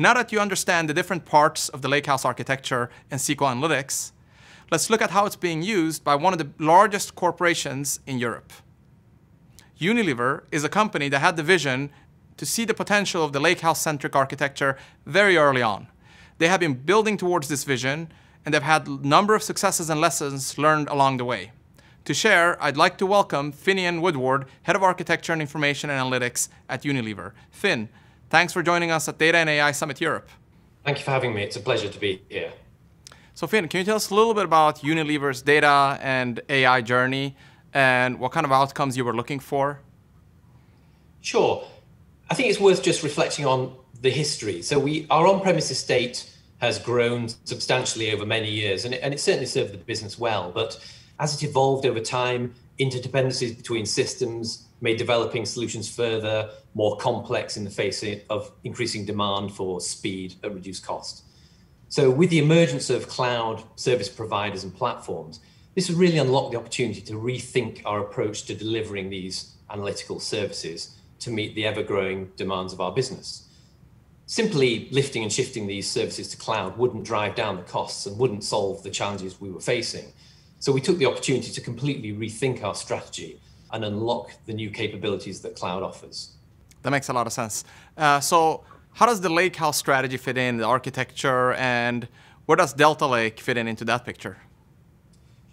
Now that you understand the different parts of the Lakehouse architecture and SQL Analytics, let's look at how it's being used by one of the largest corporations in Europe. Unilever is a company that had the vision to see the potential of the Lakehouse-centric architecture very early on. They have been building towards this vision, and they've had a number of successes and lessons learned along the way. To share, I'd like to welcome Phinean Woodward, Head of Architecture and Information Analytics at Unilever. Fin, thanks for joining us at Data and AI Summit Europe. Thank you for having me. It's a pleasure to be here. So Finn, can you tell us a little bit about Unilever's data and AI journey and what kind of outcomes you were looking for? Sure. I think it's worth just reflecting on the history. So we our on-premise estate has grown substantially over many years, and it, and it certainly served the business well. But as it evolved over time, interdependencies between systems made developing solutions further more complex in the face of increasing demand for speed at reduced cost. So with the emergence of cloud service providers and platforms, this has really unlocked the opportunity to rethink our approach to delivering these analytical services to meet the ever-growing demands of our business. Simply lifting and shifting these services to cloud wouldn't drive down the costs and wouldn't solve the challenges we were facing. So we took the opportunity to completely rethink our strategy and unlock the new capabilities that cloud offers. That makes a lot of sense. Uh, so how does the Lakehouse strategy fit in, the architecture, and where does Delta Lake fit in into that picture?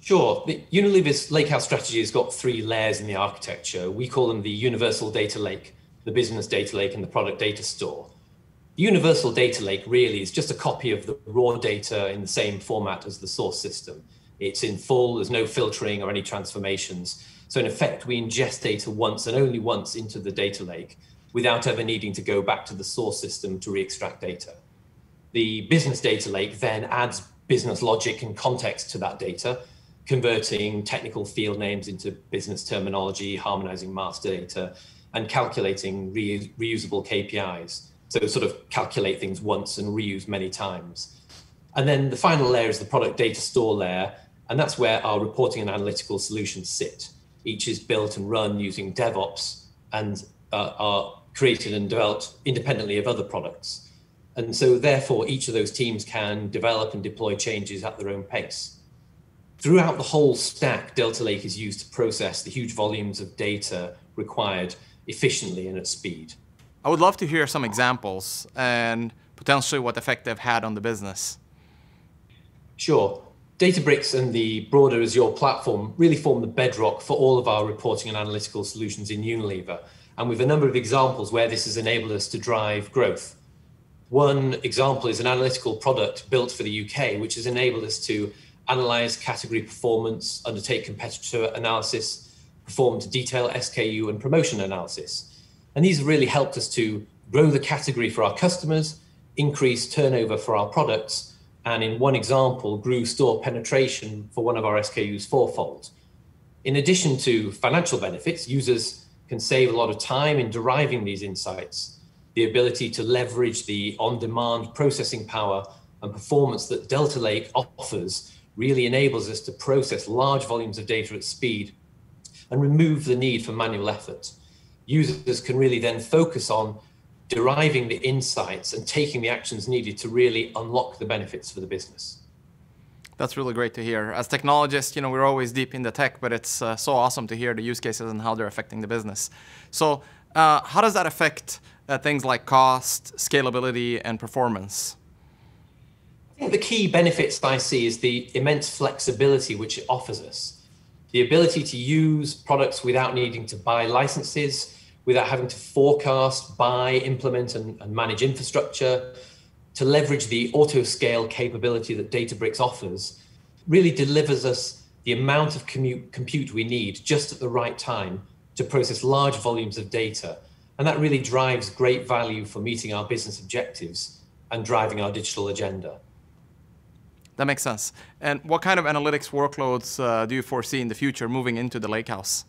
Sure. The Unilever's Lakehouse strategy has got three layers in the architecture. We call them the Universal Data Lake, the Business Data Lake, and the Product Data Store. The Universal Data Lake really is just a copy of the raw data in the same format as the source system. It's in full, there's no filtering or any transformations. So in effect, we ingest data once and only once into the data lake without ever needing to go back to the source system to re-extract data. The business data lake then adds business logic and context to that data converting technical field names into business terminology, harmonizing master data, and calculating re reusable KPIs. So sort of calculate things once and reuse many times. And then the final layer is the product data store layer, and that's where our reporting and analytical solutions sit. Each is built and run using DevOps and uh, are created and developed independently of other products. And so therefore, each of those teams can develop and deploy changes at their own pace. Throughout the whole stack, Delta Lake is used to process the huge volumes of data required efficiently and at speed. I would love to hear some examples and potentially what effect they've had on the business. Sure. Databricks and the broader Azure platform really form the bedrock for all of our reporting and analytical solutions in Unilever. And with a number of examples where this has enabled us to drive growth. One example is an analytical product built for the UK, which has enabled us to analyze category performance, undertake competitor analysis, perform detailed SKU and promotion analysis. And these have really helped us to grow the category for our customers, increase turnover for our products, and in one example, grew store penetration for one of our SKUs fourfold. In addition to financial benefits, users can save a lot of time in deriving these insights, the ability to leverage the on demand processing power and performance that Delta Lake offers really enables us to process large volumes of data at speed and remove the need for manual effort. Users can really then focus on deriving the insights and taking the actions needed to really unlock the benefits for the business. That's really great to hear. As technologists, you know, we're always deep in the tech, but it's uh, so awesome to hear the use cases and how they're affecting the business. So, uh, how does that affect uh, things like cost, scalability, and performance? I think the key benefits I see is the immense flexibility which it offers us. The ability to use products without needing to buy licenses, without having to forecast, buy, implement, and, and manage infrastructure, to leverage the auto scale capability that Databricks offers, really delivers us the amount of commute, compute we need just at the right time to process large volumes of data. And that really drives great value for meeting our business objectives and driving our digital agenda. That makes sense. And what kind of analytics workloads uh, do you foresee in the future moving into the Lakehouse?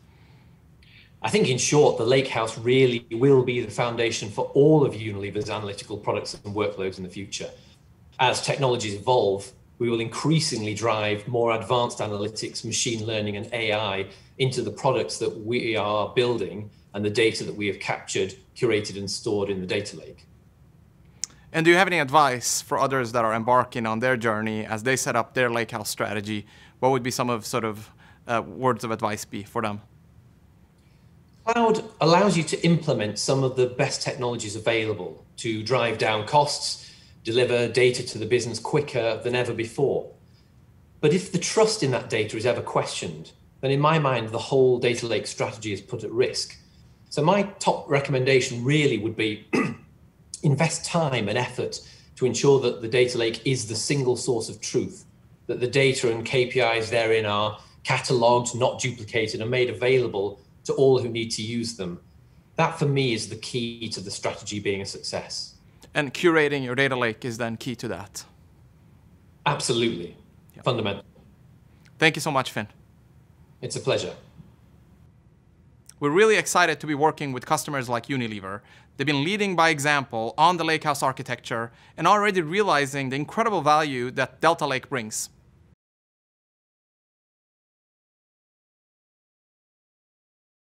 I think, in short, the Lakehouse really will be the foundation for all of Unilever's analytical products and workloads in the future. As technologies evolve, we will increasingly drive more advanced analytics, machine learning, and AI into the products that we are building and the data that we have captured, curated, and stored in the data lake. And do you have any advice for others that are embarking on their journey as they set up their lakehouse strategy? What would be some of sort of uh, words of advice be for them? Cloud allows you to implement some of the best technologies available to drive down costs, deliver data to the business quicker than ever before. But if the trust in that data is ever questioned, then in my mind, the whole data lake strategy is put at risk. So my top recommendation really would be invest time and effort to ensure that the data lake is the single source of truth, that the data and KPIs therein are catalogued, not duplicated, and made available to all who need to use them. That for me is the key to the strategy being a success. And curating your data lake is then key to that. Absolutely. Yep. Fundamental. Thank you so much, Finn. It's a pleasure. We're really excited to be working with customers like Unilever. They've been leading by example on the Lakehouse architecture and already realizing the incredible value that Delta Lake brings.